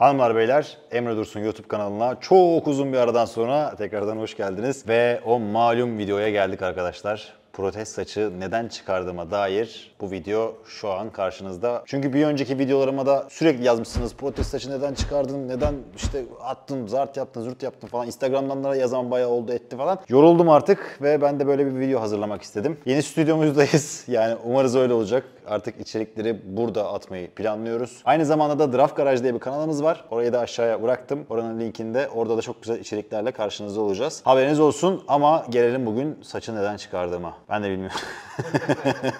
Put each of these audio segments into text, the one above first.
Hanımlar beyler Emre Dursun YouTube kanalına çok uzun bir aradan sonra tekrardan hoş geldiniz. Ve o malum videoya geldik arkadaşlar. Protest saçı neden çıkardığıma dair bu video şu an karşınızda. Çünkü bir önceki videolarıma da sürekli yazmışsınız. Protest saçı neden çıkardın, neden işte attın, zart yaptın, zürt yaptın falan. Instagram'dan da yazan bayağı oldu etti falan. Yoruldum artık ve ben de böyle bir video hazırlamak istedim. Yeni stüdyomuzdayız. Yani umarız öyle olacak. Artık içerikleri burada atmayı planlıyoruz. Aynı zamanda da Draft Garaj diye bir kanalımız var. Orayı da aşağıya bıraktım. Oranın linkinde orada da çok güzel içeriklerle karşınızda olacağız. Haberiniz olsun ama gelelim bugün saçı neden çıkardığıma. Ben de bilmiyorum.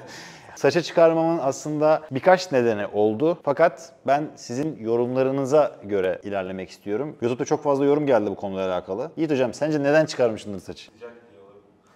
Saça çıkarmamın aslında birkaç nedeni oldu. Fakat ben sizin yorumlarınıza göre ilerlemek istiyorum. YouTube'da çok fazla yorum geldi bu konuyla alakalı. Yiğit hocam sence neden çıkarmışsındır saçı?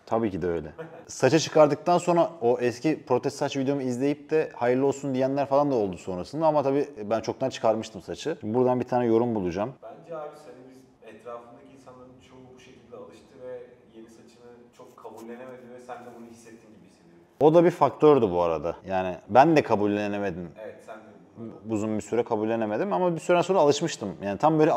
Tabii ki de öyle. Saça çıkardıktan sonra o eski protest saç videomu izleyip de hayırlı olsun diyenler falan da oldu sonrasında ama tabii ben çoktan çıkarmıştım saçı. Buradan bir tane yorum bulacağım. Bence abi senin biz etrafındaki insanların çoğu bu şekilde alıştı ve yeni saçını çok kabullenemedi ve sen de bunu hissettin gibi hissediyorum. O da bir faktördü bu arada. Yani ben de kabullenemedim. Evet sen de Uzun bir süre kabullenemedim ama bir süre sonra alışmıştım. Yani tam böyle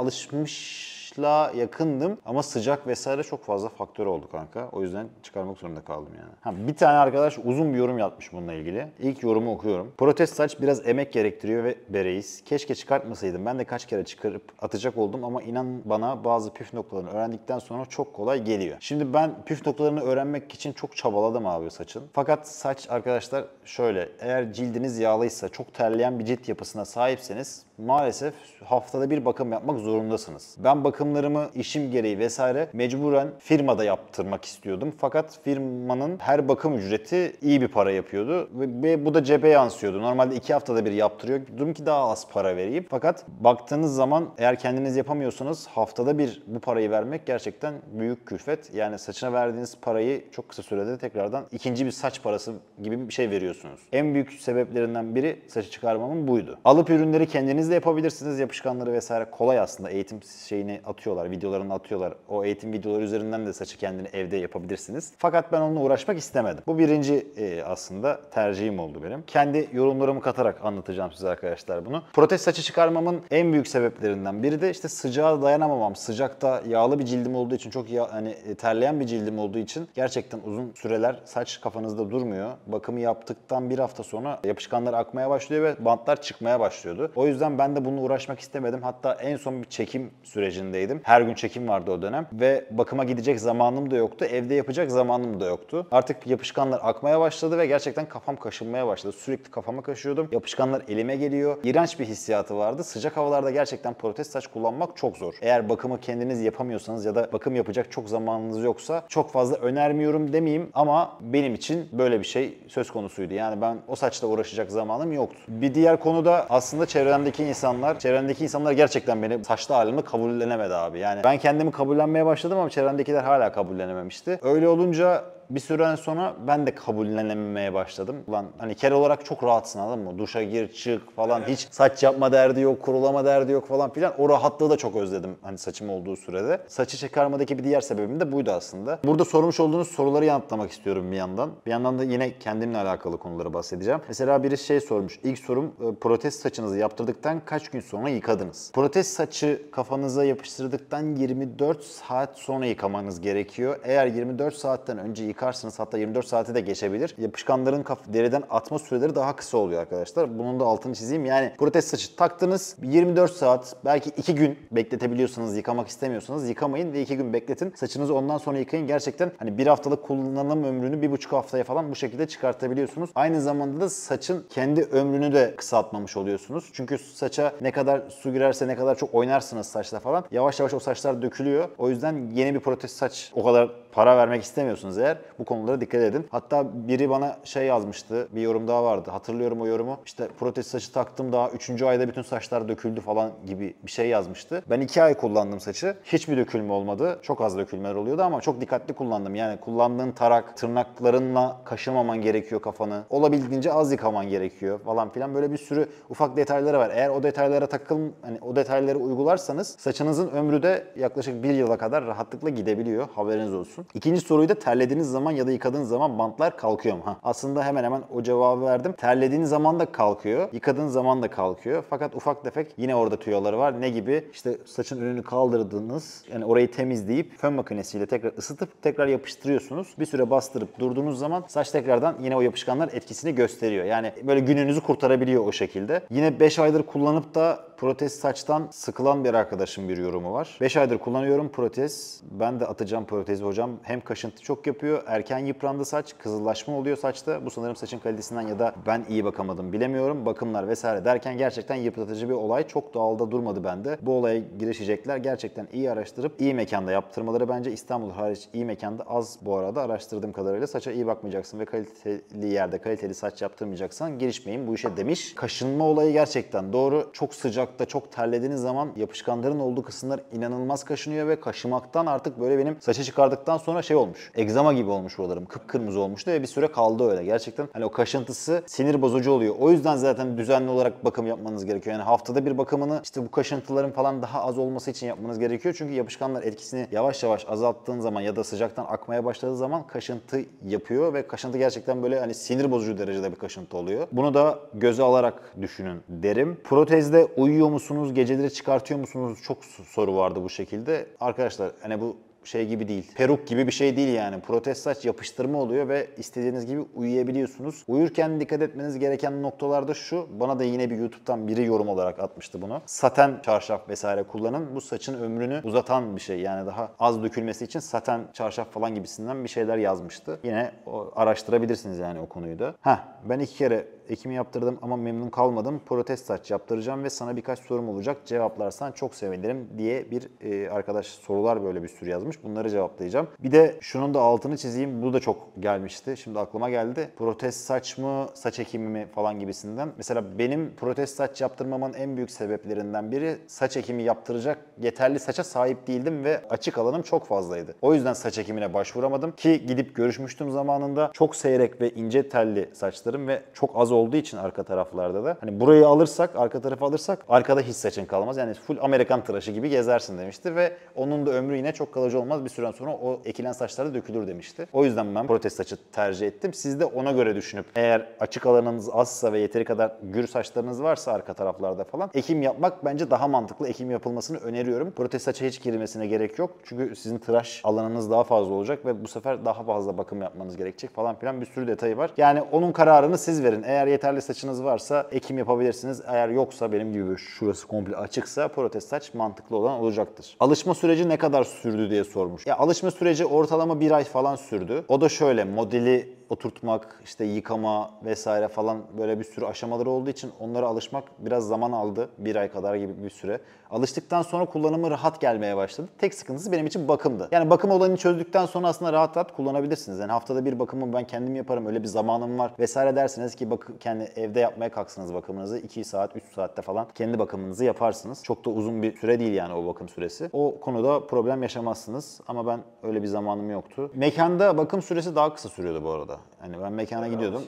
alışmışla yakındım ama sıcak vesaire çok fazla faktör oldu kanka. O yüzden çıkarmak zorunda kaldım yani. Ha, bir tane arkadaş uzun bir yorum yapmış bununla ilgili. İlk yorumu okuyorum. Protest saç biraz emek gerektiriyor ve bereyiz. Keşke çıkartmasaydım. Ben de kaç kere çıkarıp atacak oldum ama inan bana bazı püf noktalarını öğrendikten sonra çok kolay geliyor. Şimdi ben püf noktalarını öğrenmek için çok çabaladım abi saçın. Fakat saç arkadaşlar şöyle eğer cildiniz yağlıysa çok terleyen bir cilt yapısına sahipseniz maalesef haftada bir bakım yapmak zorundasınız. Ben bakımlarımı işim gereği vesaire mecburen firmada yaptırmak istiyordum. Fakat firmanın her bakım ücreti iyi bir para yapıyordu ve, bu da cebe yansıyordu. Normalde iki haftada bir yaptırıyordum ki daha az para vereyim. Fakat baktığınız zaman eğer kendiniz yapamıyorsanız haftada bir bu parayı vermek gerçekten büyük külfet. Yani saçına verdiğiniz parayı çok kısa sürede tekrardan ikinci bir saç parası gibi bir şey veriyorsunuz. En büyük sebeplerinden biri saçı çıkarmamın buydu. Alıp ürünleri kendiniz de yapabilirsiniz. Yapışkanları vesaire kolay aslında. Eğitim şeyini atıyorlar, videolarını atıyorlar. O eğitim videoları üzerinden de saçı kendini evde yapabilirsiniz. Fakat ben onunla uğraşmak istemedim. Bu birinci e, aslında tercihim oldu benim. Kendi yorumlarımı katarak anlatacağım size arkadaşlar bunu. Protez saçı çıkarmamın en büyük sebeplerinden biri de işte sıcağa dayanamamam. Sıcakta yağlı bir cildim olduğu için çok ya, hani e, terleyen bir cildim olduğu için gerçekten uzun süreler saç kafanızda durmuyor. Bakımı yaptıktan bir hafta sonra yapışkanlar akmaya başlıyor ve bantlar çıkmaya başlıyordu. O yüzden ben de bununla uğraşmak istemedim. Hatta en son bir çekim sürecindeydim. Her gün çekim vardı o dönem ve bakıma gidecek zamanım da yoktu. Evde yapacak zamanım da yoktu. Artık yapışkanlar akmaya başladı ve gerçekten kafam kaşınmaya başladı. Sürekli kafama kaşıyordum. Yapışkanlar elime geliyor. İğrenç bir hissiyatı vardı. Sıcak havalarda gerçekten protez saç kullanmak çok zor. Eğer bakımı kendiniz yapamıyorsanız ya da bakım yapacak çok zamanınız yoksa çok fazla önermiyorum demeyeyim ama benim için böyle bir şey söz konusuydu. Yani ben o saçla uğraşacak zamanım yoktu. Bir diğer konu da aslında çevremdeki insanlar, çevremdeki insanlar gerçekten beni saçlı halimi kabullenemedi abi. Yani ben kendimi kabullenmeye başladım ama çevremdekiler hala kabullenememişti. Öyle olunca bir süre sonra ben de kabullenememeye başladım. Ulan hani kere olarak çok rahatsın anladın mı? Duşa gir çık falan hiç saç yapma derdi yok, kurulama derdi yok falan filan. O rahatlığı da çok özledim hani saçım olduğu sürede. Saçı çıkarmadaki bir diğer sebebim de buydu aslında. Burada sormuş olduğunuz soruları yanıtlamak istiyorum bir yandan. Bir yandan da yine kendimle alakalı konuları bahsedeceğim. Mesela biri şey sormuş. İlk sorum e, protez saçınızı yaptırdıktan kaç gün sonra yıkadınız? Protez saçı kafanıza yapıştırdıktan 24 saat sonra yıkamanız gerekiyor. Eğer 24 saatten önce yıkarsınız hatta 24 saati de geçebilir. Yapışkanların deriden atma süreleri daha kısa oluyor arkadaşlar. Bunun da altını çizeyim. Yani protez saçı taktınız 24 saat belki 2 gün bekletebiliyorsanız yıkamak istemiyorsanız yıkamayın ve 2 gün bekletin. Saçınızı ondan sonra yıkayın. Gerçekten hani bir haftalık kullanım ömrünü bir buçuk haftaya falan bu şekilde çıkartabiliyorsunuz. Aynı zamanda da saçın kendi ömrünü de kısaltmamış oluyorsunuz. Çünkü saça ne kadar su girerse ne kadar çok oynarsınız saçla falan yavaş yavaş o saçlar dökülüyor. O yüzden yeni bir protez saç o kadar para vermek istemiyorsunuz eğer bu konulara dikkat edin. Hatta biri bana şey yazmıştı. Bir yorum daha vardı. Hatırlıyorum o yorumu. İşte protez saçı taktım daha 3. ayda bütün saçlar döküldü falan gibi bir şey yazmıştı. Ben 2 ay kullandım saçı. Hiçbir dökülme olmadı. Çok az dökülmeler oluyordu ama çok dikkatli kullandım. Yani kullandığın tarak, tırnaklarınla kaşımaman gerekiyor kafanı. Olabildiğince az yıkaman gerekiyor falan filan. Böyle bir sürü ufak detayları var. Eğer o detaylara takıl hani o detayları uygularsanız saçınızın ömrü de yaklaşık bir yıla kadar rahatlıkla gidebiliyor. Haberiniz olsun. İkinci soruyu da terlediğiniz zaman ya da yıkadığınız zaman bantlar kalkıyor mu? Ha, aslında hemen hemen o cevabı verdim. Terlediğiniz zaman da kalkıyor, yıkadığınız zaman da kalkıyor. Fakat ufak tefek yine orada tüyoları var. Ne gibi? İşte saçın önünü kaldırdığınız, yani orayı temizleyip fön makinesiyle tekrar ısıtıp tekrar yapıştırıyorsunuz. Bir süre bastırıp durduğunuz zaman saç tekrardan yine o yapışkanlar etkisini gösteriyor. Yani böyle gününüzü kurtarabiliyor o şekilde. Yine 5 aydır kullanıp da protez saçtan sıkılan bir arkadaşım bir yorumu var. 5 aydır kullanıyorum protez. Ben de atacağım protezi hocam. Hem kaşıntı çok yapıyor, erken yıprandı saç, kızıllaşma oluyor saçta. Bu sanırım saçın kalitesinden ya da ben iyi bakamadım bilemiyorum. Bakımlar vesaire derken gerçekten yıpratıcı bir olay. Çok doğalda durmadı bende. Bu olaya girişecekler. Gerçekten iyi araştırıp iyi mekanda yaptırmaları bence İstanbul hariç iyi mekanda az bu arada araştırdığım kadarıyla. Saça iyi bakmayacaksın ve kaliteli yerde kaliteli saç yaptırmayacaksan girişmeyin bu işe demiş. Kaşınma olayı gerçekten doğru. Çok sıcakta, çok terlediğiniz zaman yapışkanların olduğu kısımlar inanılmaz kaşınıyor ve kaşımaktan artık böyle benim saça çıkardıktan sonra şey olmuş. Egzama gibi olmuş buralarım. Kıpkırmızı olmuştu ve bir süre kaldı öyle. Gerçekten hani o kaşıntısı sinir bozucu oluyor. O yüzden zaten düzenli olarak bakım yapmanız gerekiyor. Yani haftada bir bakımını işte bu kaşıntıların falan daha az olması için yapmanız gerekiyor. Çünkü yapışkanlar etkisini yavaş yavaş azalttığın zaman ya da sıcaktan akmaya başladığı zaman kaşıntı yapıyor ve kaşıntı gerçekten böyle hani sinir bozucu derecede bir kaşıntı oluyor. Bunu da göze alarak düşünün derim. Protezde uyuyor musunuz, geceleri çıkartıyor musunuz? Çok soru vardı bu şekilde. Arkadaşlar hani bu şey gibi değil. Peruk gibi bir şey değil yani. Protez saç yapıştırma oluyor ve istediğiniz gibi uyuyabiliyorsunuz. Uyurken dikkat etmeniz gereken noktalarda şu. Bana da yine bir YouTube'dan biri yorum olarak atmıştı bunu. Saten çarşaf vesaire kullanın. Bu saçın ömrünü uzatan bir şey. Yani daha az dökülmesi için saten çarşaf falan gibisinden bir şeyler yazmıştı. Yine araştırabilirsiniz yani o konuyu da. Heh, ben iki kere ekimi yaptırdım ama memnun kalmadım. Protez saç yaptıracağım ve sana birkaç sorum olacak. Cevaplarsan çok sevinirim diye bir e, arkadaş sorular böyle bir sürü yazmış. Bunları cevaplayacağım. Bir de şunun da altını çizeyim. Bu da çok gelmişti. Şimdi aklıma geldi. Protez saç mı, saç ekimi mi falan gibisinden. Mesela benim protez saç yaptırmamın en büyük sebeplerinden biri saç ekimi yaptıracak yeterli saça sahip değildim ve açık alanım çok fazlaydı. O yüzden saç ekimine başvuramadım ki gidip görüşmüştüm zamanında. Çok seyrek ve ince telli saçlarım ve çok az olduğu için arka taraflarda da. Hani burayı alırsak, arka tarafı alırsak arkada hiç saçın kalmaz. Yani full Amerikan tıraşı gibi gezersin demişti ve onun da ömrü yine çok kalıcı olmaz. Bir süre sonra o ekilen saçlar da dökülür demişti. O yüzden ben protez saçı tercih ettim. Siz de ona göre düşünüp eğer açık alanınız azsa ve yeteri kadar gür saçlarınız varsa arka taraflarda falan ekim yapmak bence daha mantıklı. Ekim yapılmasını öneriyorum. Protez saça hiç girmesine gerek yok. Çünkü sizin tıraş alanınız daha fazla olacak ve bu sefer daha fazla bakım yapmanız gerekecek falan filan bir sürü detayı var. Yani onun kararını siz verin. Eğer yeterli saçınız varsa ekim yapabilirsiniz. Eğer yoksa benim gibi şurası komple açıksa protez saç mantıklı olan olacaktır. Alışma süreci ne kadar sürdü diye sormuş. Ya alışma süreci ortalama bir ay falan sürdü. O da şöyle modeli oturtmak, işte yıkama vesaire falan böyle bir sürü aşamaları olduğu için onlara alışmak biraz zaman aldı. Bir ay kadar gibi bir süre. Alıştıktan sonra kullanımı rahat gelmeye başladı. Tek sıkıntısı benim için bakımdı. Yani bakım olayını çözdükten sonra aslında rahat rahat kullanabilirsiniz. Yani haftada bir bakımı ben kendim yaparım öyle bir zamanım var vesaire derseniz ki bakın kendi evde yapmaya kalksınız bakımınızı 2 saat 3 saatte falan kendi bakımınızı yaparsınız. Çok da uzun bir süre değil yani o bakım süresi. O konuda problem yaşamazsınız ama ben öyle bir zamanım yoktu. Mekanda bakım süresi daha kısa sürüyordu bu arada. Hani ben mekana gidiyordum.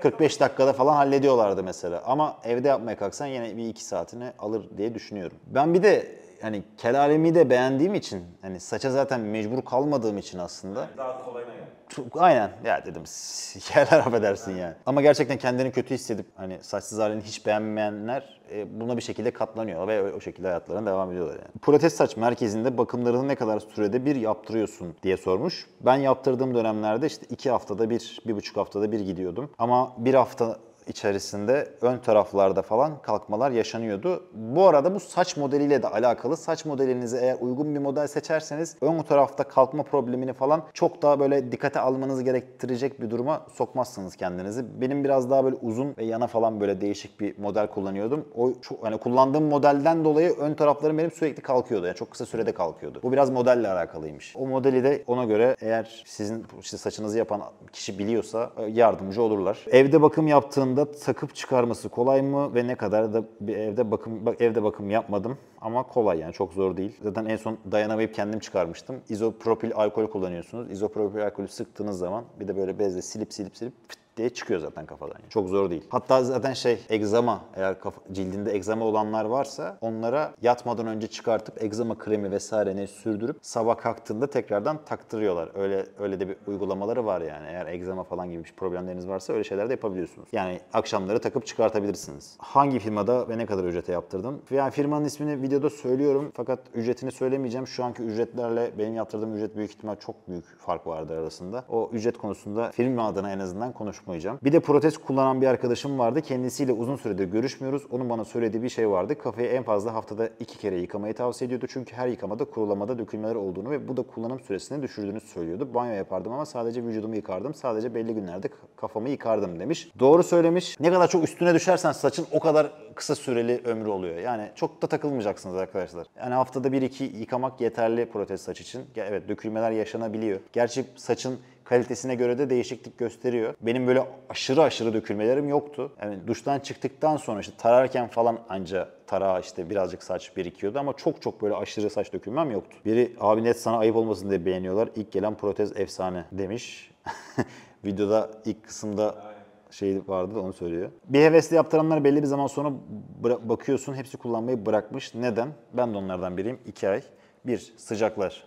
45 dakikada falan hallediyorlardı mesela. Ama evde yapmaya kalksan yine bir iki saatini alır diye düşünüyorum. Ben bir de hani kel alemi de beğendiğim için hani saça zaten mecbur kalmadığım için aslında Daha kolayına gel. Aynen ya dedim yerler affedersin yani. Ama gerçekten kendini kötü hissedip hani saçsız halini hiç beğenmeyenler e, buna bir şekilde katlanıyor ve o şekilde hayatlarına devam ediyorlar yani. Protez saç merkezinde bakımlarını ne kadar sürede bir yaptırıyorsun diye sormuş. Ben yaptırdığım dönemlerde işte iki haftada bir, bir buçuk haftada bir gidiyordum. Ama bir hafta içerisinde ön taraflarda falan kalkmalar yaşanıyordu. Bu arada bu saç modeliyle de alakalı. Saç modelinizi eğer uygun bir model seçerseniz ön tarafta kalkma problemini falan çok daha böyle dikkate almanızı gerektirecek bir duruma sokmazsınız kendinizi. Benim biraz daha böyle uzun ve yana falan böyle değişik bir model kullanıyordum. O çok, hani kullandığım modelden dolayı ön taraflarım benim sürekli kalkıyordu. Yani çok kısa sürede kalkıyordu. Bu biraz modelle alakalıymış. O modeli de ona göre eğer sizin işte saçınızı yapan kişi biliyorsa e, yardımcı olurlar. Evde bakım yaptığında takıp çıkarması kolay mı ve ne kadar da bir evde bakım bak evde bakım yapmadım ama kolay yani çok zor değil. Zaten en son dayanamayıp kendim çıkarmıştım. İzopropil alkol kullanıyorsunuz. İzopropil alkolü sıktığınız zaman bir de böyle bezle silip silip silip fıt diye çıkıyor zaten kafadan. yani. Çok zor değil. Hatta zaten şey egzama eğer kafa, cildinde egzama olanlar varsa onlara yatmadan önce çıkartıp egzama kremi vesaire ne sürdürüp sabah kalktığında tekrardan taktırıyorlar. Öyle öyle de bir uygulamaları var yani. Eğer egzama falan gibi bir problemleriniz varsa öyle şeyler de yapabiliyorsunuz. Yani akşamları takıp çıkartabilirsiniz. Hangi firmada ve ne kadar ücrete yaptırdım? Yani firmanın ismini videoda söylüyorum fakat ücretini söylemeyeceğim. Şu anki ücretlerle benim yaptırdığım ücret büyük ihtimal çok büyük fark vardı arasında. O ücret konusunda firma adına en azından konuşmayacağım. Bir de protez kullanan bir arkadaşım vardı. Kendisiyle uzun süredir görüşmüyoruz. Onun bana söylediği bir şey vardı. Kafayı en fazla haftada iki kere yıkamayı tavsiye ediyordu. Çünkü her yıkamada kurulamada dökülmeler olduğunu ve bu da kullanım süresini düşürdüğünü söylüyordu. Banyo yapardım ama sadece vücudumu yıkardım. Sadece belli günlerde kafamı yıkardım demiş. Doğru söylemiş. Ne kadar çok üstüne düşersen saçın o kadar kısa süreli ömrü oluyor. Yani çok da takılmayacaksınız arkadaşlar. Yani haftada bir iki yıkamak yeterli protez saç için. Evet dökülmeler yaşanabiliyor. Gerçi saçın kalitesine göre de değişiklik gösteriyor. Benim böyle aşırı aşırı dökülmelerim yoktu. Yani duştan çıktıktan sonra işte tararken falan anca tarağa işte birazcık saç birikiyordu ama çok çok böyle aşırı saç dökülmem yoktu. Biri abi net sana ayıp olmasın diye beğeniyorlar. İlk gelen protez efsane demiş. Videoda ilk kısımda şey vardı da onu söylüyor. Bir hevesli yaptıranlar belli bir zaman sonra bakıyorsun hepsi kullanmayı bırakmış. Neden? Ben de onlardan biriyim. 2 ay. Bir, sıcaklar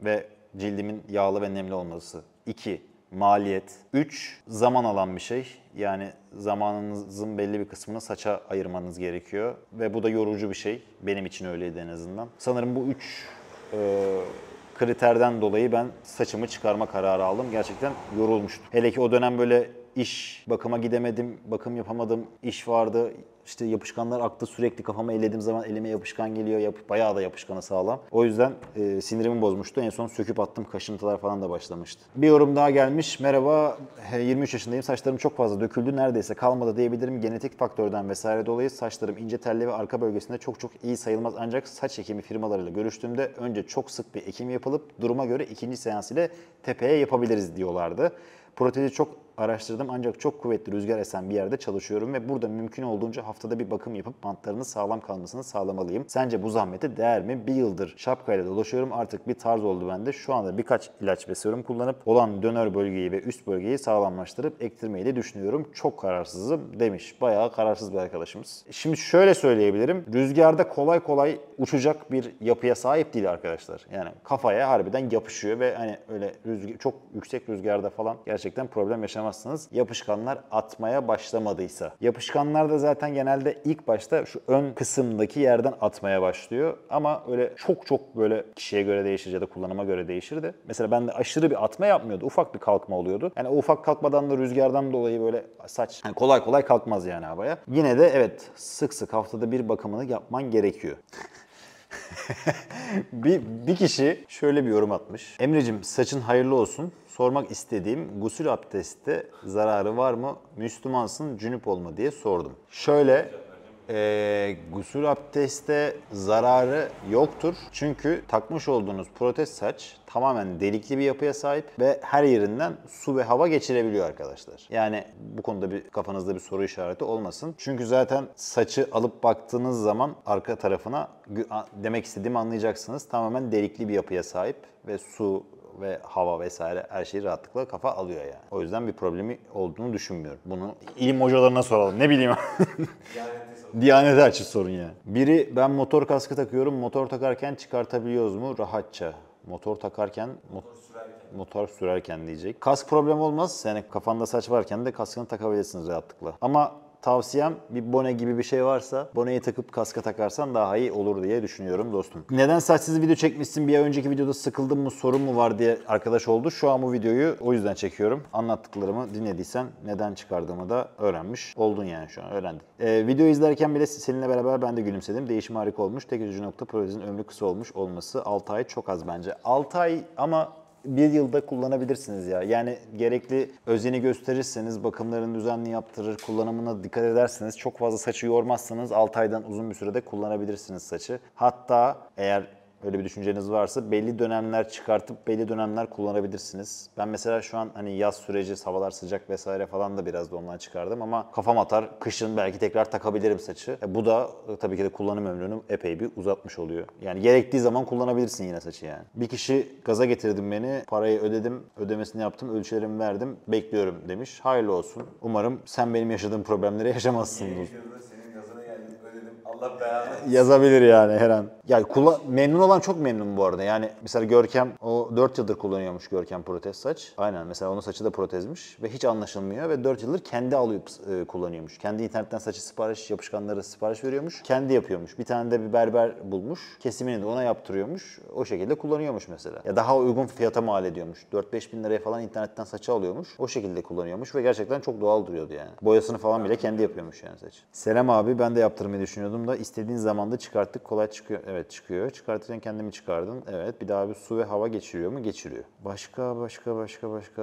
ve cildimin yağlı ve nemli olması. 2, maliyet. 3, zaman alan bir şey. Yani zamanınızın belli bir kısmını saça ayırmanız gerekiyor. Ve bu da yorucu bir şey. Benim için öyleydi en azından. Sanırım bu 3 kriterden dolayı ben saçımı çıkarma kararı aldım. Gerçekten yorulmuştum. Hele ki o dönem böyle iş, bakıma gidemedim, bakım yapamadım, iş vardı. İşte yapışkanlar aktı sürekli kafama ellediğim zaman elime yapışkan geliyor. Yap, bayağı da yapışkanı sağlam. O yüzden e, sinirimi bozmuştu. En son söküp attım. Kaşıntılar falan da başlamıştı. Bir yorum daha gelmiş. Merhaba, he, 23 yaşındayım. Saçlarım çok fazla döküldü. Neredeyse kalmadı diyebilirim. Genetik faktörden vesaire dolayı saçlarım ince telli ve arka bölgesinde çok çok iyi sayılmaz. Ancak saç ekimi firmalarıyla görüştüğümde önce çok sık bir ekim yapılıp duruma göre ikinci seans ile tepeye yapabiliriz diyorlardı. Protezi çok araştırdım ancak çok kuvvetli rüzgar esen bir yerde çalışıyorum ve burada mümkün olduğunca haftada bir bakım yapıp bantlarının sağlam kalmasını sağlamalıyım. Sence bu zahmete değer mi? Bir yıldır şapkayla dolaşıyorum artık bir tarz oldu bende. Şu anda birkaç ilaç ve serum kullanıp olan dönör bölgeyi ve üst bölgeyi sağlamlaştırıp ektirmeyi de düşünüyorum. Çok kararsızım demiş. Bayağı kararsız bir arkadaşımız. Şimdi şöyle söyleyebilirim. Rüzgarda kolay kolay uçacak bir yapıya sahip değil arkadaşlar. Yani kafaya harbiden yapışıyor ve hani öyle rüzgar, çok yüksek rüzgarda falan gerçekten problem yaşamazsınız. Yapışkanlar atmaya başlamadıysa. Yapışkanlar da zaten genelde ilk başta şu ön kısımdaki yerden atmaya başlıyor. Ama öyle çok çok böyle kişiye göre değişir ya da kullanıma göre değişir de. Mesela bende aşırı bir atma yapmıyordu. Ufak bir kalkma oluyordu. Yani o ufak kalkmadan da rüzgardan dolayı böyle saç yani kolay kolay kalkmaz yani havaya. Yine de evet sık sık haftada bir bakımını yapman gerekiyor. bir, bir kişi şöyle bir yorum atmış. Emre'cim saçın hayırlı olsun. Sormak istediğim gusül abdestte zararı var mı? Müslümansın cünüp olma diye sordum. Şöyle e, gusül abdestte zararı yoktur. Çünkü takmış olduğunuz protez saç tamamen delikli bir yapıya sahip ve her yerinden su ve hava geçirebiliyor arkadaşlar. Yani bu konuda bir kafanızda bir soru işareti olmasın. Çünkü zaten saçı alıp baktığınız zaman arka tarafına demek istediğimi anlayacaksınız. Tamamen delikli bir yapıya sahip ve su ve hava vesaire her şeyi rahatlıkla kafa alıyor yani. O yüzden bir problemi olduğunu düşünmüyorum. Bunu ilim hocalarına soralım. Ne bileyim. Sorun. Diyanete açık sorun yani. Biri ben motor kaskı takıyorum. Motor takarken çıkartabiliyoruz mu? Rahatça. Motor takarken, mo- Motor sürerken. motor sürerken diyecek. Kask problem olmaz. Yani kafanda saç varken de kaskını takabilirsiniz rahatlıkla. Ama tavsiyem bir bone gibi bir şey varsa boneyi takıp kaska takarsan daha iyi olur diye düşünüyorum dostum. Neden saçsız video çekmişsin bir önceki videoda sıkıldın mı sorun mu var diye arkadaş oldu. Şu an bu videoyu o yüzden çekiyorum. Anlattıklarımı dinlediysen neden çıkardığımı da öğrenmiş oldun yani şu an öğrendin. Ee, video izlerken bile seninle beraber ben de gülümsedim. Değişim harika olmuş. Tek üzücü nokta projenin ömrü kısa olmuş olması. 6 ay çok az bence. 6 ay ama bir yılda kullanabilirsiniz ya. Yani gerekli özeni gösterirseniz, bakımlarını düzenli yaptırır, kullanımına dikkat ederseniz, çok fazla saçı yormazsanız 6 aydan uzun bir sürede kullanabilirsiniz saçı. Hatta eğer öyle bir düşünceniz varsa belli dönemler çıkartıp belli dönemler kullanabilirsiniz. Ben mesela şu an hani yaz süreci, havalar sıcak vesaire falan da biraz da ondan çıkardım ama kafam atar. Kışın belki tekrar takabilirim saçı. E, bu da e, tabii ki de kullanım ömrünü epey bir uzatmış oluyor. Yani gerektiği zaman kullanabilirsin yine saçı yani. Bir kişi gaza getirdim beni. Parayı ödedim, ödemesini yaptım, ölçülerimi verdim. Bekliyorum demiş. Hayırlı olsun. Umarım sen benim yaşadığım problemleri yaşamazsın. Yeni videoda senin gazına geldim ödedim. Allah belanı. Yazabilir yani her an. Ya kula- memnun olan çok memnun bu arada. Yani mesela Görkem o 4 yıldır kullanıyormuş Görkem protez saç. Aynen mesela onun saçı da protezmiş ve hiç anlaşılmıyor ve 4 yıldır kendi alıp e, kullanıyormuş. Kendi internetten saçı sipariş yapışkanları sipariş veriyormuş. Kendi yapıyormuş. Bir tane de bir berber bulmuş. Kesimini de ona yaptırıyormuş. O şekilde kullanıyormuş mesela. Ya daha uygun fiyata mal ediyormuş. 4-5 bin liraya falan internetten saçı alıyormuş. O şekilde kullanıyormuş ve gerçekten çok doğal duruyordu yani. Boyasını falan bile kendi yapıyormuş yani saç. Selam abi ben de yaptırmayı düşünüyordum da istediğin zaman da çıkarttık kolay çıkıyor. Evet çıkıyor. Çıkartırken kendimi çıkardın. Evet bir daha bir su ve hava geçiriyor mu? Geçiriyor. Başka başka başka başka.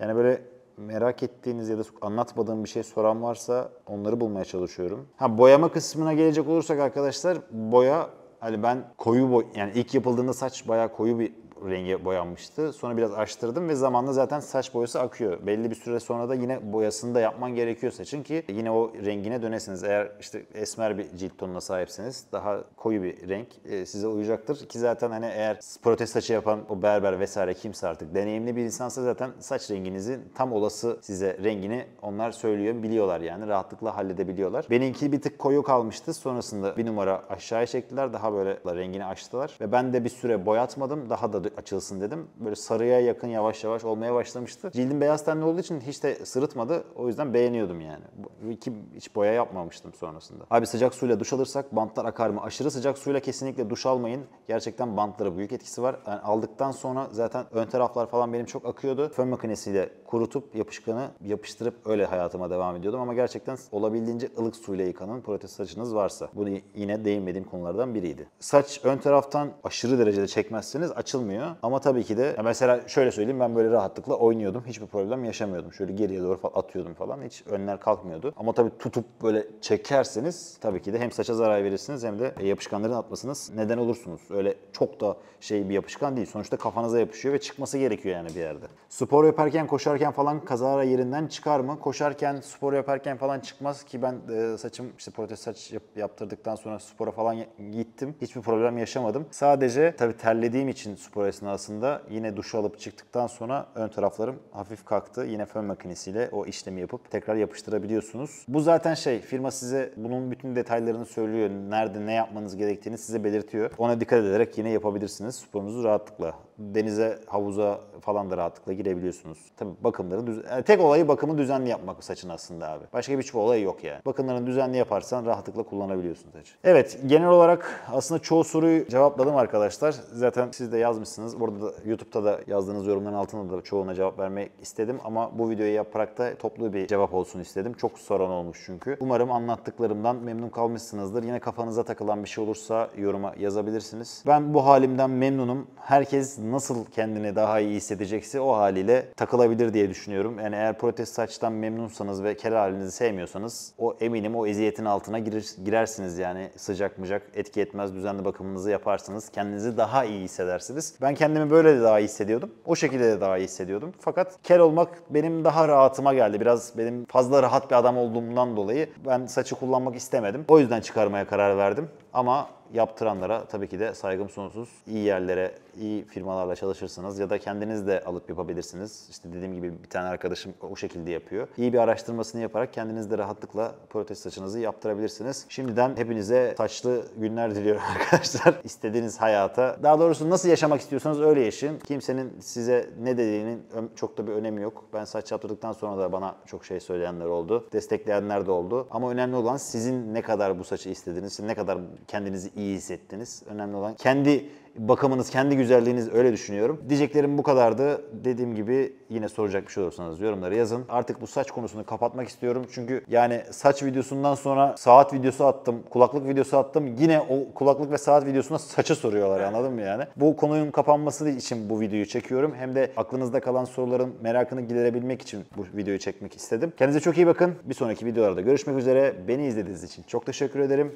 Yani böyle merak ettiğiniz ya da anlatmadığım bir şey soran varsa onları bulmaya çalışıyorum. Ha boyama kısmına gelecek olursak arkadaşlar boya hani ben koyu boy yani ilk yapıldığında saç bayağı koyu bir renge boyanmıştı. Sonra biraz açtırdım ve zamanla zaten saç boyası akıyor. Belli bir süre sonra da yine boyasını da yapman gerekiyor saçın ki yine o rengine dönesiniz. Eğer işte esmer bir cilt tonuna sahipseniz daha koyu bir renk e, size uyacaktır. Ki zaten hani eğer protez saçı yapan o berber vesaire kimse artık deneyimli bir insansa zaten saç renginizi tam olası size rengini onlar söylüyor, biliyorlar yani rahatlıkla halledebiliyorlar. Benimki bir tık koyu kalmıştı. Sonrasında bir numara aşağıya çektiler. Daha böyle rengini açtılar. Ve ben de bir süre boyatmadım. Daha da açılsın dedim. Böyle sarıya yakın yavaş yavaş olmaya başlamıştı. Cildim beyaz tenli olduğu için hiç de sırıtmadı. O yüzden beğeniyordum yani. İki hiç boya yapmamıştım sonrasında. Abi sıcak suyla duş alırsak bantlar akar mı? Aşırı sıcak suyla kesinlikle duş almayın. Gerçekten bantlara büyük etkisi var. Yani aldıktan sonra zaten ön taraflar falan benim çok akıyordu. Fön makinesiyle kurutup yapışkanı yapıştırıp öyle hayatıma devam ediyordum. Ama gerçekten olabildiğince ılık suyla yıkanın protez saçınız varsa. Bu yine değinmediğim konulardan biriydi. Saç ön taraftan aşırı derecede çekmezseniz açılmıyor. Ama tabii ki de mesela şöyle söyleyeyim ben böyle rahatlıkla oynuyordum. Hiçbir problem yaşamıyordum. Şöyle geriye doğru atıyordum falan. Hiç önler kalkmıyordu. Ama tabii tutup böyle çekerseniz tabii ki de hem saça zarar verirsiniz hem de yapışkanların atmasınız neden olursunuz. Öyle çok da şey bir yapışkan değil. Sonuçta kafanıza yapışıyor ve çıkması gerekiyor yani bir yerde. Spor yaparken, koşarken falan kazara yerinden çıkar mı? Koşarken, spor yaparken falan çıkmaz ki ben e, saçım işte protez saç yap- yaptırdıktan sonra spora falan gittim. Hiçbir problem yaşamadım. Sadece tabii terlediğim için spor esnasında yine duş alıp çıktıktan sonra ön taraflarım hafif kalktı. Yine fön makinesiyle o işlemi yapıp tekrar yapıştırabiliyorsunuz. Bu zaten şey firma size bunun bütün detaylarını söylüyor. Nerede ne yapmanız gerektiğini size belirtiyor. Ona dikkat ederek yine yapabilirsiniz sporunuzu rahatlıkla. Denize, havuza falan da rahatlıkla girebiliyorsunuz. Tabii bakımları düz- yani tek olayı bakımı düzenli yapmak saçın aslında abi. Başka bir hiçbir olay yok yani. Bakımlarını düzenli yaparsan rahatlıkla kullanabiliyorsun saçı. Evet genel olarak aslında çoğu soruyu cevapladım arkadaşlar. Zaten siz de yazmışsınız. Burada da YouTube'da da yazdığınız yorumların altına da çoğuna cevap vermek istedim ama bu videoyu yaparak da toplu bir cevap olsun istedim. Çok soran olmuş çünkü. Umarım anlattıklarımdan memnun kalmışsınızdır. Yine kafanıza takılan bir şey olursa yoruma yazabilirsiniz. Ben bu halimden memnunum. Herkes nasıl kendini daha iyi hissedecekse o haliyle takılabilir diye düşünüyorum. Yani eğer protez saçtan memnunsanız ve kel halinizi sevmiyorsanız o eminim o eziyetin altına girer, girersiniz yani sıcak mıcak etki etmez düzenli bakımınızı yaparsınız. Kendinizi daha iyi hissedersiniz. Ben kendimi böyle de daha iyi hissediyordum. O şekilde de daha iyi hissediyordum. Fakat kel olmak benim daha rahatıma geldi. Biraz benim fazla rahat bir adam olduğumdan dolayı ben saçı kullanmak istemedim. O yüzden çıkarmaya karar verdim. Ama yaptıranlara tabii ki de saygım sonsuz. İyi yerlere, iyi firmalarla çalışırsınız ya da kendiniz de alıp yapabilirsiniz. İşte dediğim gibi bir tane arkadaşım o şekilde yapıyor. İyi bir araştırmasını yaparak kendiniz de rahatlıkla protez saçınızı yaptırabilirsiniz. Şimdiden hepinize saçlı günler diliyorum arkadaşlar. İstediğiniz hayata, daha doğrusu nasıl yaşamak istiyorsanız öyle yaşayın. Kimsenin size ne dediğinin çok da bir önemi yok. Ben saç yaptırdıktan sonra da bana çok şey söyleyenler oldu. Destekleyenler de oldu. Ama önemli olan sizin ne kadar bu saçı istediğiniz, ne kadar kendinizi iyi hissettiniz. Önemli olan kendi bakımınız, kendi güzelliğiniz öyle düşünüyorum. Diyeceklerim bu kadardı. Dediğim gibi yine soracak bir şey olursanız yorumlara yazın. Artık bu saç konusunu kapatmak istiyorum. Çünkü yani saç videosundan sonra saat videosu attım, kulaklık videosu attım. Yine o kulaklık ve saat videosuna saçı soruyorlar anladın mı yani? Bu konunun kapanması için bu videoyu çekiyorum. Hem de aklınızda kalan soruların merakını giderebilmek için bu videoyu çekmek istedim. Kendinize çok iyi bakın. Bir sonraki videolarda görüşmek üzere. Beni izlediğiniz için çok teşekkür ederim.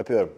E pyrëm.